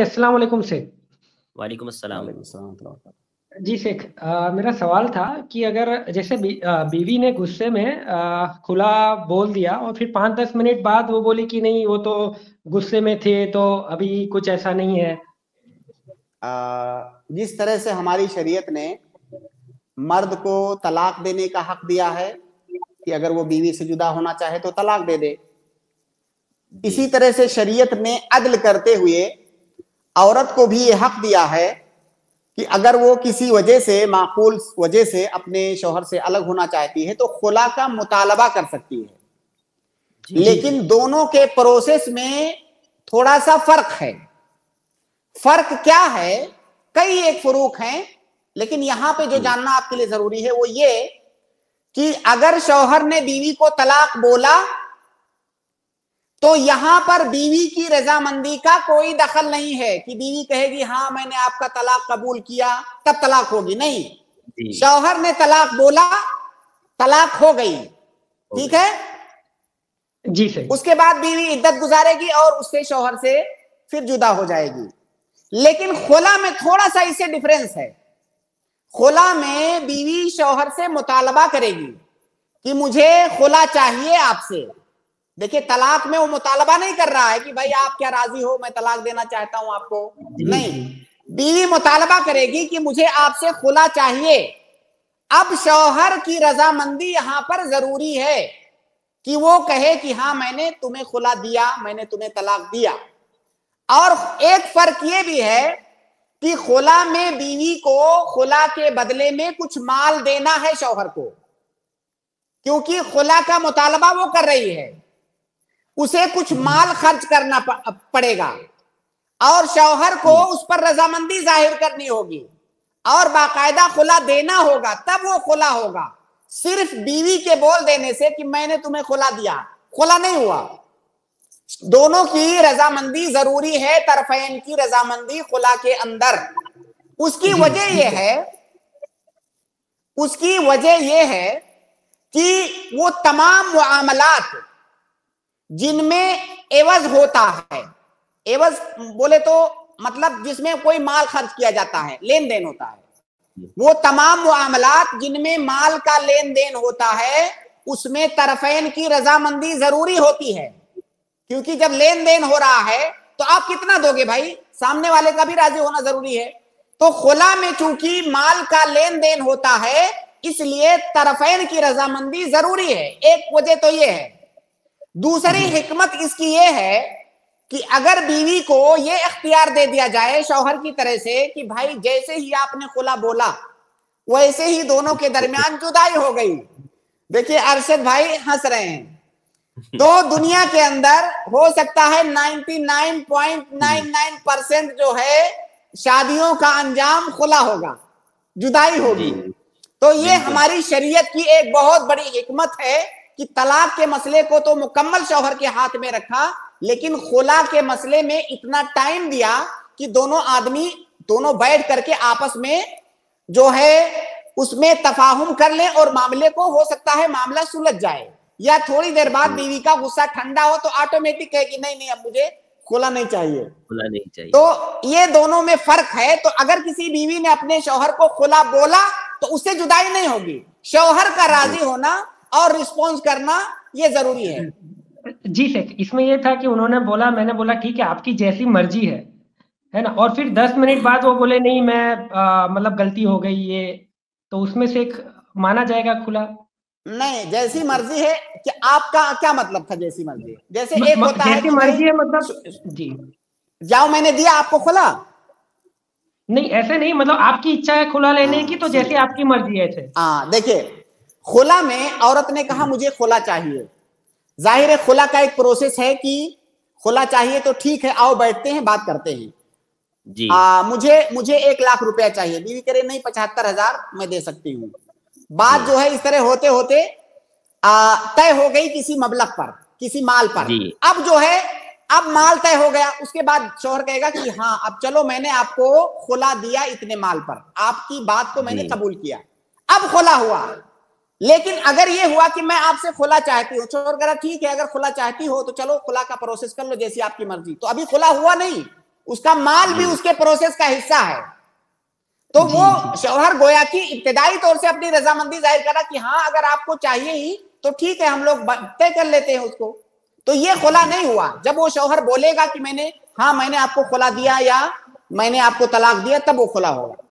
जी अस्सलाम वालेकुम शेख। वालेकुम अस्सलाम। जी शेख मेरा सवाल था कि अगर जैसे बी, आ, बीवी ने गुस्से में आ, खुला बोल दिया और फिर पाँच दस मिनट बाद वो बोली कि नहीं वो तो गुस्से में थे तो अभी कुछ ऐसा नहीं है। आ, जिस तरह से हमारी शरीयत ने मर्द को तलाक देने का हक दिया है कि अगर वो बीवी से जुदा होना चाहे तो तलाक दे दे। इसी तरह से शरीयत ने अदल करते हुए औरत को भी ये हक दिया है कि अगर वो किसी वजह से माकूल वजह से अपने शोहर से अलग होना चाहती है तो खुला का मुतालबा कर सकती है। लेकिन दोनों के प्रोसेस में थोड़ा सा फ़र्क है। फ़र्क क्या है? कई एक फरूक हैं लेकिन यहाँ पे जो। जानना आपके लिए ज़रूरी है वो ये कि अगर शौहर ने बीवी को तलाक बोला तो यहाँ पर बीवी की रजामंदी का कोई दखल नहीं है कि बीवी कहेगी हाँ मैंने आपका तलाक कबूल किया तब तलाक होगी। नहीं। शौहर ने तलाक बोला तलाक हो गई। ठीक है? जी सही। उसके बाद बीवी इद्दत गुजारेगी और उससे शौहर से फिर जुदा हो जाएगी। लेकिन खोला में थोड़ा सा इससे डिफरेंस है। खोला में बीवी शौहर से मुतालबा करेगी कि मुझे खोला चाहिए आपसे। देखिए तलाक में वो मुतालबा नहीं कर रहा है कि भाई आप क्या राज़ी हो मैं तलाक देना चाहता हूँ आपको। नहीं बीवी मुतालबा करेगी कि मुझे आपसे खुला चाहिए। अब शौहर की रजामंदी यहाँ पर ज़रूरी है कि वो कहे कि हाँ मैंने तुम्हें खुला दिया मैंने तुम्हें तलाक दिया। और एक फ़र्क ये भी है कि खुला में बीवी को खुला के बदले में कुछ माल देना है शौहर को क्योंकि खुला का मुतालबा वो कर रही है। उसे कुछ माल खर्च करना पड़ेगा। और शौहर को उस पर रजामंदी ज़ाहिर करनी होगी। और बाकायदा खुला देना होगा, तब वो खुला होगा। सिर्फ़ बीवी के बोल देने से कि मैंने तुम्हें खुला दिया। खुला नहीं हुआ। दोनों की रजामंदी ज़रूरी है, तरफेन की रजामंदी खुला के अंदर। उसकी वजह यह है, उसकी वजह यह है कि वो तमाम मामलात जिनमें एवज होता है। एवज बोले तो मतलब जिसमें कोई माल खर्च किया जाता है लेन देन होता है। वो तमाम मामलात जिनमें माल का लेन देन होता है, उसमें तरफेन की रजामंदी ज़रूरी होती है। क्योंकि जब लेन देन हो रहा है तो आप कितना दोगे भाई? सामने वाले का भी राज़ी होना ज़रूरी है। तो खुला में चूँकि माल का लेन देन होता है, इसलिए तरफेन की रजामंदी ज़रूरी है। एक वजह तो ये है। दूसरी हिकमत इसकी ये है कि अगर बीवी को ये अख्तियार दे दिया जाए शौहर की तरह से कि भाई जैसे ही आपने खुला बोला वैसे ही दोनों के दरमियान जुदाई हो गई। देखिए अरशद भाई हंस रहे हैं। तो दुनिया के अंदर हो सकता है 99.99 परसेंट जो है शादियों का अंजाम खुला होगा जुदाई होगी। तो ये हमारी शरीयत की एक बहुत बड़ी हिकमत है। कि तलाक के मसले को तो मुकम्मल शौहर के हाथ में रखा लेकिन खुला के मसले में इतना टाइम दिया कि दोनों आदमी दोनों बैठ करके आपस में जो है उसमें तफाहम कर ले और मामले को हो सकता है मामला सुलझ जाए। या थोड़ी देर बाद बीवी का गुस्सा ठंडा हो तो ऑटोमेटिक है कि नहीं नहीं अब मुझे खुला नहीं चाहिए। खुला नहीं चाहिए। तो ये दोनों में फ़र्क है तो अगर किसी बीवी ने अपने शौहर को खुला बोला तो उससे जुदाई नहीं होगी। शौहर का राज़ी होना और रिस्पॉन्स करना ये ज़रूरी है। जी शेख इसमें ये था कि उन्होंने बोला मैंने बोला ठीक है आपकी जैसी मर्ज़ी है। है ना? और फिर दस मिनट बाद वो बोले नहीं मैं मतलब गलती हो गई ये। तो उसमें से एक माना जाएगा खुला। नहीं जैसी मर्ज़ी है कि आपका क्या मतलब था जैसी मर्ज़ी? जैसे एक होता जैसी है मर्ज़ी है मतलब जी। जाओ मैंने दिया आपको खुला। नहीं ऐसे नहीं मतलब आपकी इच्छा है खुला लेने की तो जैसे आपकी मर्ज़ी है हाँ देखिए खुला में औरत ने कहा मुझे खुला चाहिए। ज़ाहिर है खुला का एक प्रोसेस है कि खुला चाहिए तो ठीक है आओ बैठते हैं बात करते हैं। जी। आ, मुझे मुझे एक लाख रुपया चाहिए। बीवी करे नहीं पचहत्तर हज़ार मैं दे सकती हूँ। बात जो है इस तरह होते होते तय हो गई किसी मबलक पर किसी माल पर। अब जो है अब माल तय हो गया। उसके बाद शोहर कहेगा कि हाँ अब चलो मैंने आपको खुला दिया इतने माल पर। आपकी बात को मैंने कबूल किया। अब खुला हुआ। लेकिन अगर ये हुआ कि मैं आपसे खुला चाहती हूँ चोर करा ठीक है अगर खुला चाहती हो तो चलो खुला का प्रोसेस कर लो जैसी आपकी मर्ज़ी। तो अभी खुला हुआ नहीं उसका माल भी उसके प्रोसेस का हिस्सा है। तो वो शौहर गोया की इब्तदाई तौर से अपनी रजामंदी ज़ाहिर करा कि हाँ अगर आपको चाहिए ही तो ठीक है हम लोग तय कर लेते हैं उसको। तो ये खुला नहीं हुआ। जब वो शौहर बोलेगा कि मैंने हाँ मैंने आपको खुला दिया या मैंने आपको तलाक दिया तब वो खुला होगा।